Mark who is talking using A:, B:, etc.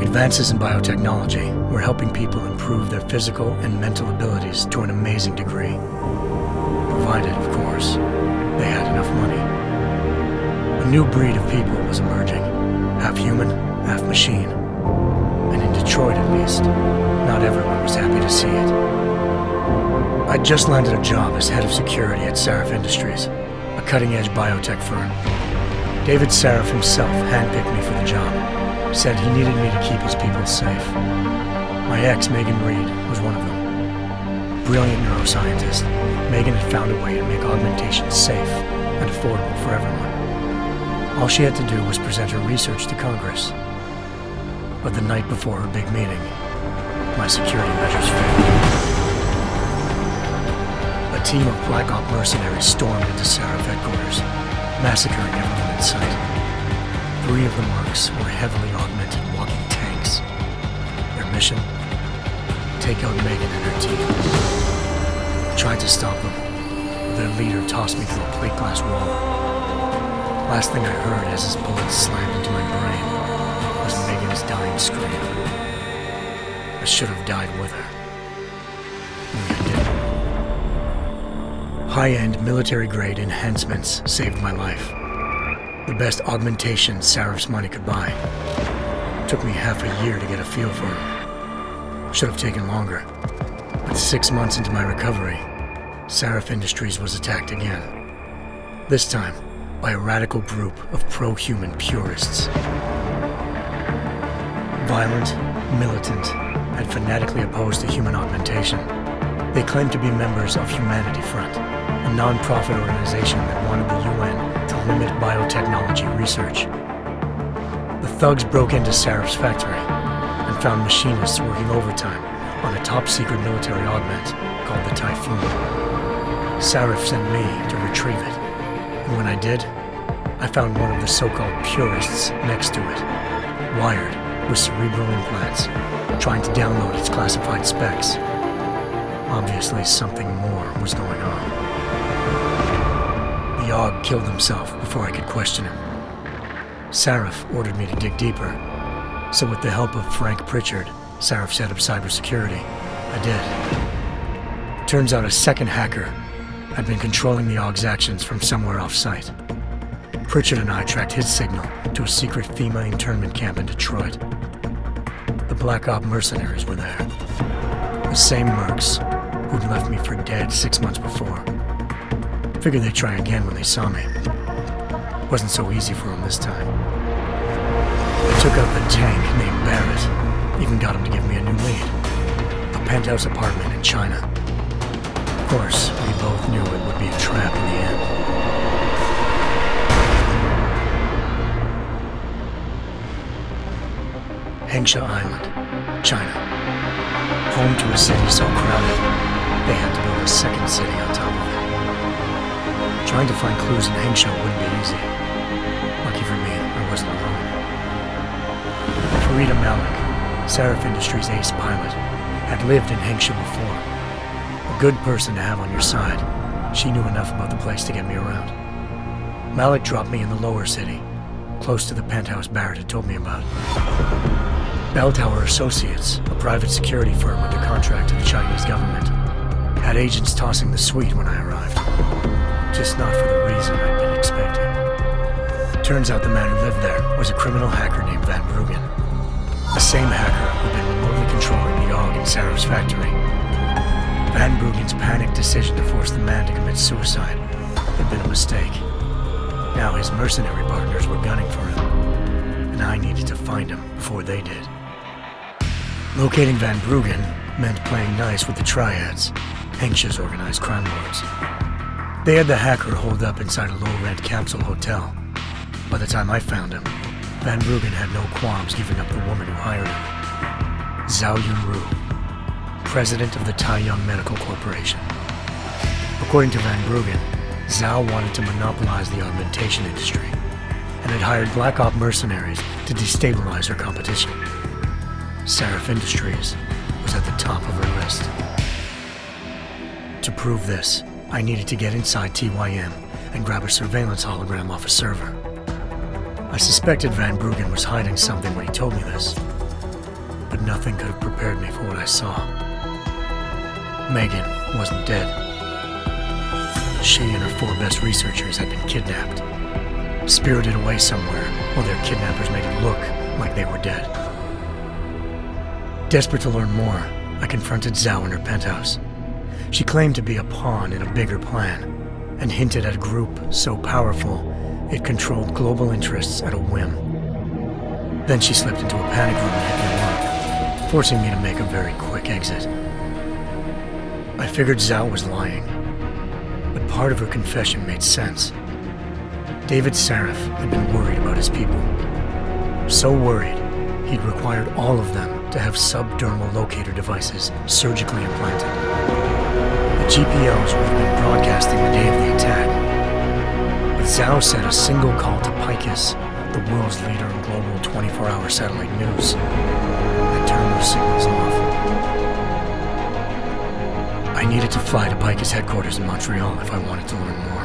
A: Advances in biotechnology were helping people improve their physical and mental abilities to an amazing degree. Provided, of course, they had enough money. A new breed of people was emerging, half human, half machine. And in Detroit, at least, not everyone was happy to see it. I'd just landed a job as head of security at Sarif Industries, a cutting-edge biotech firm. David Sarif himself handpicked me for the job, said he needed me to keep his people safe. My ex, Megan Reed, was one of them. Brilliant neuroscientist, Megan had found a way to make augmentation safe and affordable for everyone. All she had to do was present her research to Congress. But the night before her big meeting, my security measures failed. A team of Black Op mercenaries stormed into Sarif headquarters, massacring everyone sight. Three of the marks were heavily augmented walking tanks. Their mission? Take out Megan and her team. I tried to stop them, but their leader tossed me through a plate glass wall. Last thing I heard as his bullet slammed into my brain was Megan's dying scream. I should have died with her. High-end military-grade enhancements saved my life. The best augmentation Sarif's money could buy. Took me half a year to get a feel for it. Should have taken longer. But six months into my recovery, Sarif Industries was attacked again. This time, by a radical group of pro-human purists. Violent, militant, and fanatically opposed to human augmentation. They claimed to be members of Humanity Front, a non-profit organization that wanted the UN limit biotechnology research. The thugs broke into Sarif's factory and found machinists working overtime on a top-secret military augment called the Typhoon. Sarif sent me to retrieve it, and when I did, I found one of the so-called purists next to it, wired with cerebral implants, trying to download its classified specs. Obviously, something more was going on. The aug killed himself before I could question him. Sarif ordered me to dig deeper, so with the help of Frank Pritchard, Sarif's head of cybersecurity, I did. Turns out a second hacker had been controlling the aug's actions from somewhere off-site. Pritchard and I tracked his signal to a secret FEMA internment camp in Detroit. The Black Op mercenaries were there. The same mercs who'd left me for dead six months before. Figured they'd try again when they saw me. Wasn't so easy for them this time. I took out the tank named Barrett. Even got him to give me a new lead. A penthouse apartment in China. Of course, we both knew it would be a trap in the end. Hengsha Island, China. Home to a city so crowded, they had to build a second city on top of it. Trying to find clues in Hengsha wouldn't be easy. Lucky for me, I wasn't alone. Farida Malik, Sarif Industries ace pilot, had lived in Hengsha before. A good person to have on your side. She knew enough about the place to get me around. Malik dropped me in the lower city, close to the penthouse Barrett had told me about. Belltower Associates, a private security firm under contract to the Chinese government, had agents tossing the suite when I arrived. Just not for the reason I'd been expecting. Turns out the man who lived there was a criminal hacker named Van Bruggen. The same hacker who'd been remotely controlling the aug in Sarif's factory. Van Bruggen's panicked decision to force the man to commit suicide had been a mistake. Now his mercenary partners were gunning for him, and I needed to find him before they did. Locating Van Bruggen meant playing nice with the Triads, Hengsha's organized crime lords. They had the hacker holed up inside a low-rent capsule hotel. By the time I found him, Van Bruggen had no qualms giving up the woman who hired him. Zhao Yunru, president of the Tai Yong Medical Corporation. According to Van Bruggen, Zhao wanted to monopolize the augmentation industry and had hired Black Op mercenaries to destabilize her competition. Sarif Industries was at the top of her list. To prove this, I needed to get inside TYM and grab a surveillance hologram off a server. I suspected Van Bruggen was hiding something when he told me this. but nothing could have prepared me for what I saw. Megan wasn't dead. She and her four best researchers had been kidnapped, spirited away somewhere while their kidnappers made it look like they were dead. Desperate to learn more, I confronted Zhao in her penthouse. She claimed to be a pawn in a bigger plan, and hinted at a group so powerful it controlled global interests at a whim. Then she slipped into a panic room and hit me up, forcing me to make a very quick exit. I figured Zhao was lying, but part of her confession made sense. David Sarif had been worried about his people. So worried, he'd required all of them to have subdermal locator devices surgically implanted. The GPOs would have been broadcasting the day of the attack. But Zhao said a single call to Picus, the world's leader in global 24-hour satellite news, had turned those signals off. I needed to fly to Picus headquarters in Montreal if I wanted to learn more.